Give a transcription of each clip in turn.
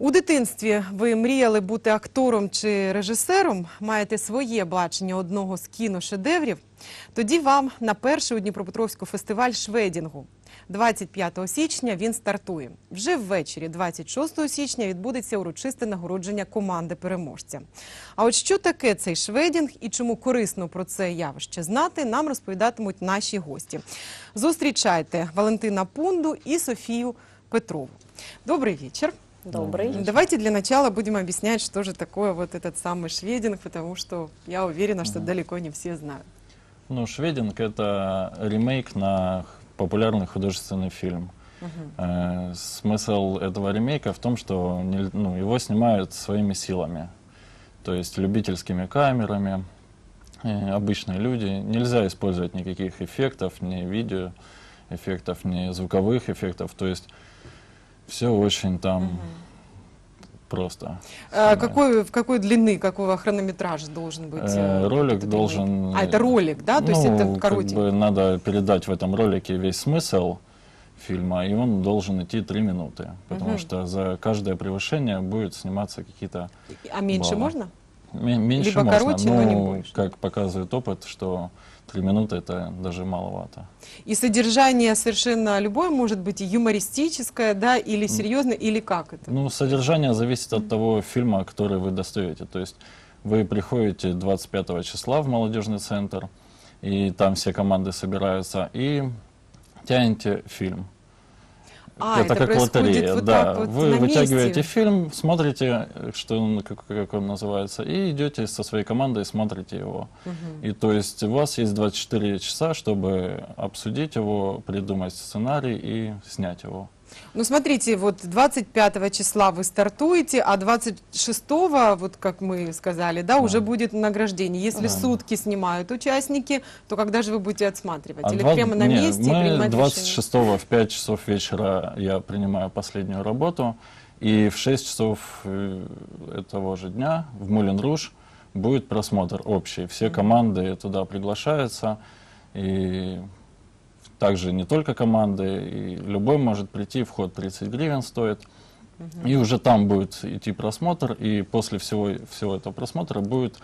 У дитинстві ви мріяли бути актором чи режисером, маєте своє бачення одного з кіношедеврів. Тоді вам на перший у Дніпропетровську фестиваль шведінгу. 25 січня він стартує. Вже ввечері, 26 січня, відбудеться урочисте нагородження команди переможця. А от що таке цей шведінг і чому корисно про це явище знати, нам розповідатимуть наші гості. Зустрічайте Валентина Пунду і Софію Петрову. Добрый вечер. Добрый. Давайте для начала будем объяснять, что же такое вот этот самый швединг, потому что я уверена, что далеко не все знают. Ну, «Швединг» — это ремейк на популярный художественный фильм. Э, смысл этого ремейка в том, что не- ну, его снимают своими силами, то есть любительскими камерами, э, обычные люди. Нельзя использовать никаких эффектов, ни видео эффектов, ни звуковых эффектов, то есть все очень там просто. А, какой, в какой длины, какого хронометраж должен быть? Э, э, ролик должен, А, это ролик, да? То есть ну, это как коротенький. бы надо передать в этом ролике весь смысл фильма, и он должен идти три минуты, потому Мгм. что за каждое превышение будет сниматься какие-то А меньше баллы. можно? Ме- меньше Либо можно, короче, но не но, больше. как показывает опыт, что три минуты это даже маловато. И содержание совершенно любое может быть и юмористическое, да, или серьезное, или как это? Ну, содержание зависит от того фильма, который вы достаете. То есть вы приходите 25 числа в молодежный центр, и там все команды собираются, и тянете фильм. А, это как происходит лотерея, вот да. вот Вы вытягиваете месте? фильм, смотрите, что он, как, как он называется, и идете со своей командой, смотрите его. И то есть у вас есть 24 часа, чтобы обсудить его, придумать сценарий и снять его. Ну, смотрите, вот 25 числа вы стартуете, а 26 вот как мы сказали, да, уже будет награждение. Если Да. сутки снимают участники, то когда же вы будете отсматривать? А Или два- прямо на не, месте мы принимать 26 в 5 часов вечера я принимаю последнюю работу, и в 6 часов э, этого же дня в Мулен Руж будет просмотр общий. Все команды туда приглашаются, и также не только команды, и любой может прийти, вход 30 гривен стоит. И уже там будет идти просмотр, и после всего, всего этого просмотра будут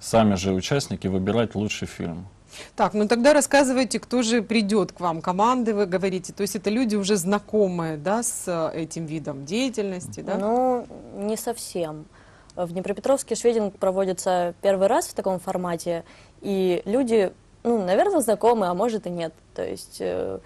сами же участники выбирать лучший фильм. Так, ну тогда рассказывайте, кто же придет к вам, команды вы говорите. То есть это люди уже знакомые, да, с э, этим видом деятельности, да? Ну, не совсем. В Днепропетровске швединг проводится первый раз в таком формате, и люди, ну, наверное, знакомы, а может и нет. То есть э,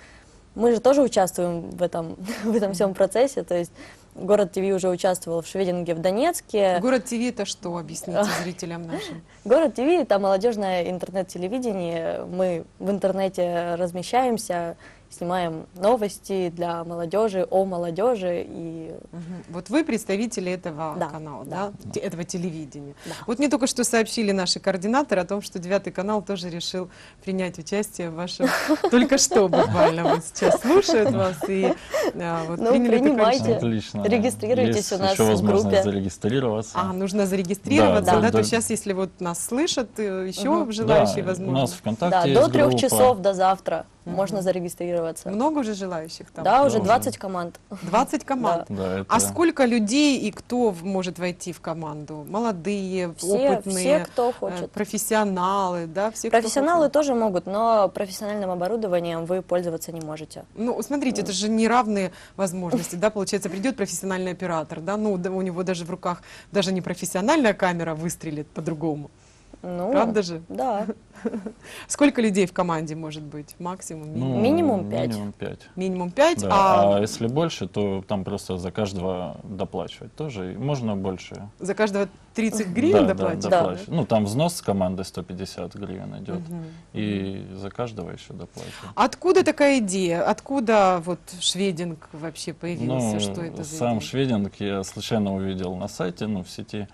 мы же тоже участвуем в этом, в этом всем процессе. То есть город ТВ уже участвовал в швединге в Донецке. Город ТВ это что, объясните зрителям нашим? Город ТВ это молодежное интернет-телевидение. Мы в интернете размещаемся, снимаем новости для молодежи, о молодежи и Мгм. Вот вы представители этого Да, канала, да. да, этого телевидения. Да. Вот мне только что сообщили наши координаторы о том, что девятый канал тоже решил принять участие в вашем. Только что буквально вот сейчас слушают вас и а, вот Ну, принимайте. Отлично. Регистрируйтесь у нас еще в возможность группе. зарегистрироваться. А, нужно зарегистрироваться, Да, то сейчас, если вот нас слышат, э, еще желающие, возможно. У нас ВКонтакте Да, до трех часов до завтра можно зарегистрироваться. Много уже желающих там? Да, уже уже. 20 команд. 20 команд. Да, это... А сколько людей и кто может войти в команду? Молодые, Все, опытные, все, кто э, хочет. профессионалы, да, все, кто Профессионалы хочет. тоже могут, но профессиональным оборудованием вы пользоваться не можете. Ну, смотрите, это же не равные возможности, да, получается, придет профессиональный оператор, да, ну, у него даже в руках даже не профессиональная камера выстрелит по-другому, Ну, правда же? Да. Сколько людей в команде может быть? Максимум, Ну, минимум? Пять. Минимум пять. Минимум 5, Да, а а... если больше, то там просто за каждого доплачивать тоже. И можно больше. за каждого 30 гривен да, доплатить? Да, Да. доплачивать. Ну, там взнос с команды 150 гривен идет. Мгм. И за каждого еще доплачивать. Откуда такая идея? Откуда вот швединг вообще появился? Ну, Что это за сам идея? швединг я случайно увидел на сайте, ну, в сети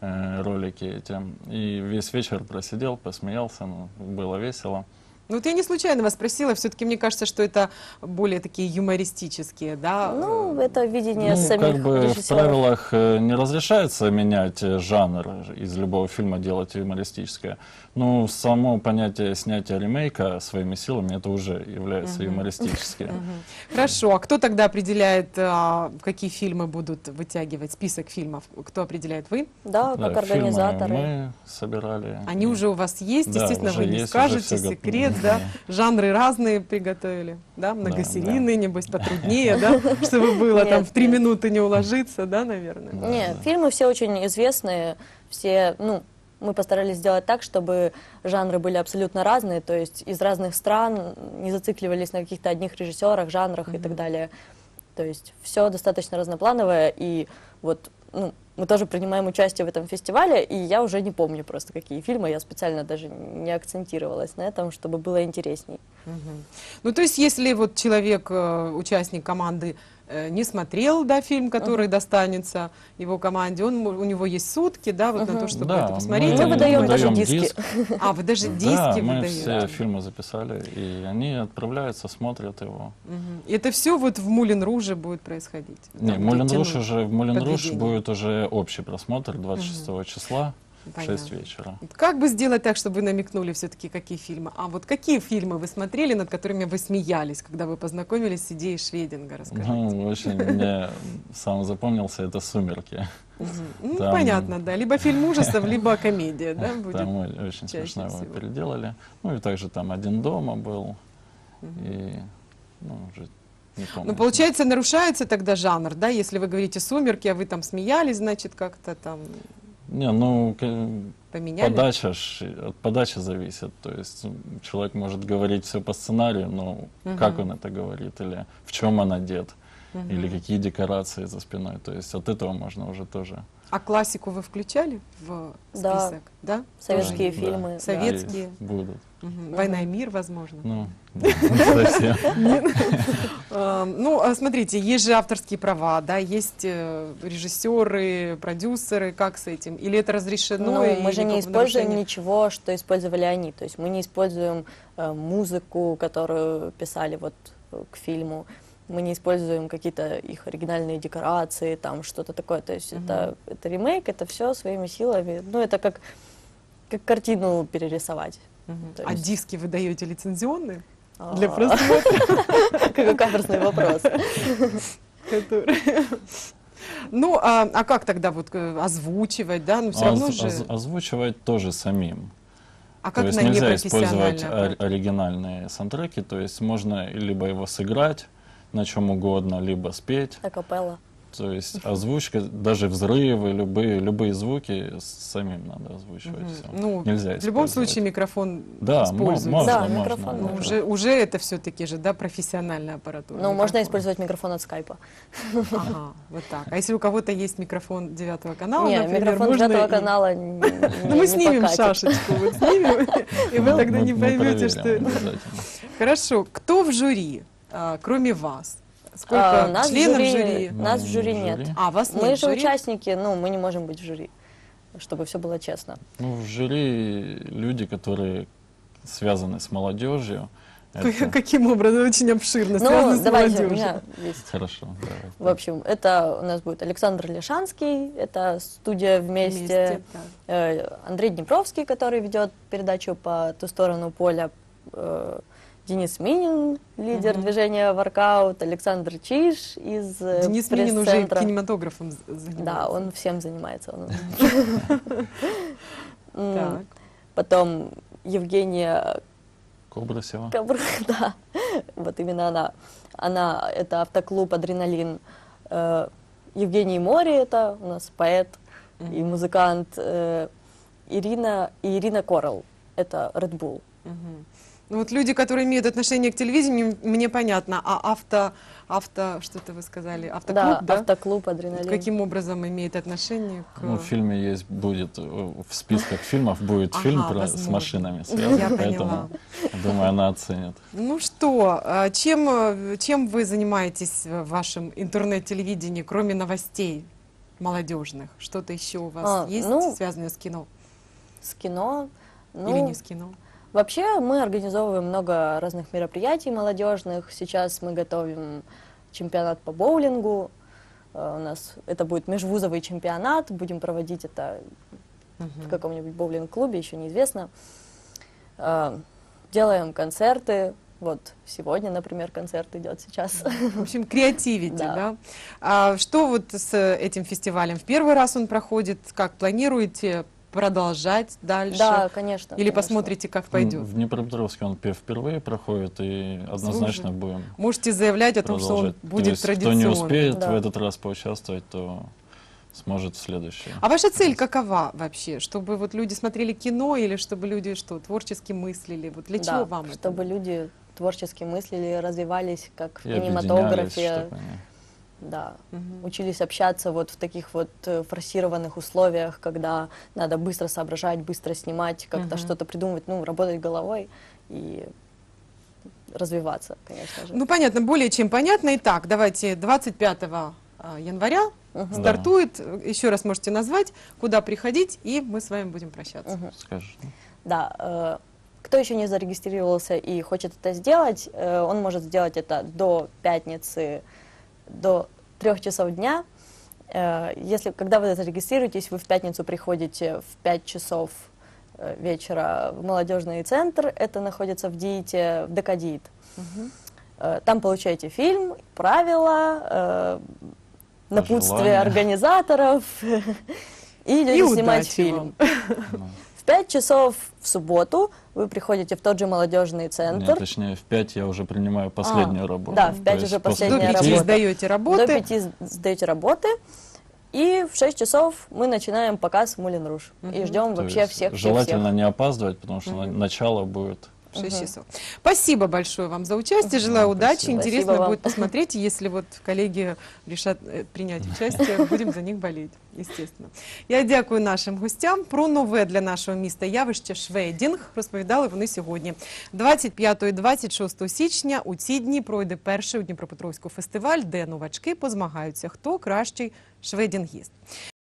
э, ролики эти. И весь вечер просидел, посмеялся, ну, было весело. Ну вот я не случайно вас спросила, все-таки мне кажется, что это более такие юмористические, да? Ну, это видение Ну, самих как бы в режиссеров. правилах э, не разрешается менять э, жанр из любого фильма, делать юмористическое. Ну, само понятие снятия ремейка своими силами, это уже является юмористическим. Мгм. Хорошо, а кто тогда определяет, а, какие фильмы будут вытягивать, список фильмов? Кто определяет? Вы? Да, Да, как фильмы организаторы. мы собирали. Они уже у вас есть, Да, естественно, вы не есть, скажете, секрет, да? Жанры разные приготовили, да? Многосерийные, небось, потруднее, да? Чтобы было там в три минуты не уложиться, да, наверное? Нет, фильмы все очень известные, все, ну, мы постарались сделать так, чтобы жанры были абсолютно разные, то есть из разных стран, не зацикливались на каких-то одних режиссерах, жанрах и так далее. То есть все достаточно разноплановое, и вот, ну, мы тоже принимаем участие в этом фестивале, и я уже не помню просто, какие фильмы, я специально даже не акцентировалась на этом, чтобы было интересней. Мгм. Ну, то есть, если вот человек, э, участник команды, э, не смотрел, да, фильм, который достанется его команде, он, у него есть сутки, да, вот на то, чтобы Да, это посмотреть. Мы а выдаем даже диски. диск. А, вы даже Да, диски мы выдаете. все фильмы записали, и они отправляются, смотрят его. И это все вот в Мулин Руже будет происходить. Не, Да, Мулен будут Руш тянуть. уже, в Руш подведение. будет уже общий просмотр 26 числа в Понятно. 6 вечера. Как бы сделать так, чтобы вы намекнули все-таки, какие фильмы? А вот какие фильмы вы смотрели, над которыми вы смеялись, когда вы познакомились с идеей Швединга? Расскажите. Ну, очень мне сам запомнился это «Сумерки». Мгм. Ну, там- понятно, да. Либо фильм ужасов, либо комедия, да, будет. Там очень смешно его всего. переделали. Ну и также там «Один дома» был. И, ну, уже не помню. Ну, получается, нарушается тогда жанр, да, если вы говорите «Сумерки», а вы там смеялись, значит, как-то там Не, ну, поменяли? подача, ж- от подачи зависит. То есть м, человек может говорить все по сценарию, но как он это говорит, или в чем он одет, или какие декорации за спиной. То есть от этого можно уже тоже. А классику вы включали в Да. список, да? Советские Да, фильмы. да, да. Советские. есть, будут. Мгм. «Война и мир», возможно. Ну, да. А, Ну, а смотрите, есть же авторские права, да, есть э, режиссеры, продюсеры, как с этим? Или это разрешено? Ну, мы же не используем ничего, что использовали они. То есть мы не используем э, музыку, которую писали вот э, к фильму. Мы не используем какие-то их оригинальные декорации, там что-то такое. То есть это, это ремейк, это все своими силами. Ну, это как, как картину перерисовать. Мгм. То А есть- диски вы даете лицензионные для А, просмотра? Какой каверзный вопрос. Ну, а, а как тогда вот э, озвучивать, да? Ну, все равно же... оз- озвучивать тоже самим. А то как есть на нельзя использовать оригинальные саундтреки, то есть можно либо его сыграть на чем угодно, либо спеть. Акапелла. То есть озвучка, даже взрывы, любые, любые звуки самим надо озвучивать. Мгм. всё. Ну, Нельзя в любом случае микрофон Да, используется. можно, Да, можно, микрофон Ну, можно. уже, уже это все-таки же, да, профессиональная аппаратура. Ну, можно использовать микрофон от скайпа. Ага, вот так. А если у кого-то есть микрофон девятого канала, Не, например, микрофон можно девятого и- канала не, Ну, мы снимем покатит. шашечку, вот снимем, и вы Ну, тогда мы- не мы поймете, что это. Хорошо, кто в жюри, а, кроме вас? А, Сколько нас в членов жюри- жюри? Нас в жюри нет. жюри. А, вас Мы нет в же жюри? участники, ну, мы не можем быть в жюри, чтобы все было честно. Ну, в жюри люди, которые связаны с молодежью. Это- Каким образом? Очень обширно, Ну, давайте, у молодежью. меня есть. Хорошо, давай. В общем, это у нас будет Александр Лешанский, это студия вместе, Вместе, так. э, Андрей Днепровский, который ведет передачу по ту сторону поля, э, Денис Минин, лидер Мгм. движения «Воркаут», Александр Чиш из э, Денис Минин уже кинематографом занимается. Да, он всем занимается. Потом Евгения Кобрасева. Кабр- да, вот именно она. Она, это автоклуб «Адреналин». Э, Евгений Мори, это у нас поэт и музыкант. э, Ирина, и Ирина Корал, это Red Bull. Вот люди, которые имеют отношение к телевидению, мне понятно. А авто, авто, что-то вы сказали, автоклуб, да, да? автоклуб «Адреналин». Каким образом имеет отношение к... Ну, в фильме есть, будет, э, в списках фильмов будет Ага, фильм про, с машинами связан, Я поняла. поэтому, думаю, она оценит. Ну что, а чем, э, чем вы занимаетесь в вашем интернет-телевидении, кроме новостей молодежных? Что-то еще у вас А, есть, ну, связанное с кино С кино. Ну, или не с кино? Вообще мы организовываем много разных мероприятий молодежных. Сейчас мы готовим чемпионат по боулингу. Э, У нас это будет межвузовый чемпионат. Будем проводить это в каком-нибудь боулинг-клубе, еще неизвестно. Э, Делаем концерты. Вот сегодня, например, концерт идет сейчас. В общем, креативите, да. Да. А что вот с этим фестивалем? В первый раз он проходит, как планируете продолжать дальше? Да, конечно. Или конечно. посмотрите, как пойдет? В Днепропетровске он пе- впервые проходит, и однозначно будем Можете заявлять о том, что он продолжать. То будет есть, кто не традиционным. успеет Да. в этот раз поучаствовать, то сможет в следующий. А ваша цель какова вообще? Чтобы вот люди смотрели кино или чтобы люди что, творчески мыслили? Вот для Да, чего вам чтобы это? люди творчески мыслили, развивались, как в И кинематографе. чтобы они- Да, Мгм. учились общаться вот в таких вот э, форсированных условиях, когда надо быстро соображать, быстро снимать, как-то Мгм. что-то придумывать, ну, работать головой и развиваться, конечно же. Ну, понятно, более чем понятно. Итак, давайте 25 а, января. Да. стартует. Еще раз можете назвать, куда приходить, и мы с вами будем прощаться. Мгм. Скажешь? Да, э, кто еще не зарегистрировался и хочет это сделать, э, он может сделать это до пятницы, до трех часов дня. Э, Если, когда вы зарегистрируетесь, вы в пятницу приходите в 5 часов э, вечера в молодежный центр, это находится в ДИИТе, в ДКДИИТ. Мгм. Э, Там получаете фильм, правила, напутствие организаторов и идете И снимать фильм. вам. Ну, В 5 часов в субботу вы приходите в тот же молодежный Нет, центр. точнее, в 5 я уже принимаю последнюю работу. да, в То пять есть уже после До последняя пяти работа. сдаете До работы. 5 сдаете работы. И в 6 часов мы начинаем показ Мулин Руж. И Мгм. ждем То вообще всех, Желательно всех. не опаздывать, потому что на- Мгм. начало будет 6 Мгм. часов. Спасибо большое вам за участие. Желаю Спасибо. удачи. Спасибо Интересно вам. будет посмотреть, если вот коллеги решат е, прийняти участие, будемо за них боліти, естественно. Я дякую нашим гостям. Про нове для нашого міста явище швейдінг розповідали вони сьогодні. 25 і 26 січня у ці дні пройде перший у Дніпропетровську фестиваль, де новачки позмагаються, хто кращий швейдінгіст.